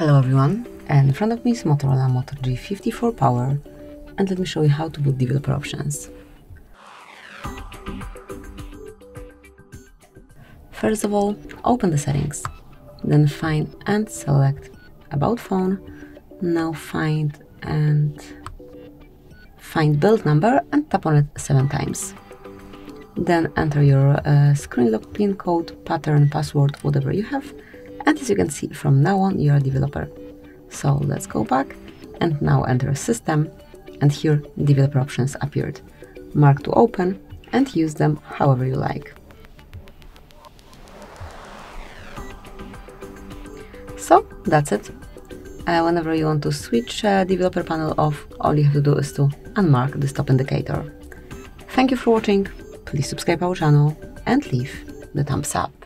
Hello everyone, and in front of me is Motorola Moto G54 Power. And let me show you how to boot developer options. First of all, open the settings, then find and select About Phone, now find and find build number and tap on it 7 times. Then enter your uh, screen lock pin code, pattern, password, whatever you have and as you can see, from now on, you're a developer. So let's go back and now enter a system. And here, developer options appeared. Mark to open and use them however you like. So that's it. Uh, whenever you want to switch uh, developer panel off, all you have to do is to unmark the stop indicator. Thank you for watching, please subscribe our channel and leave the thumbs up.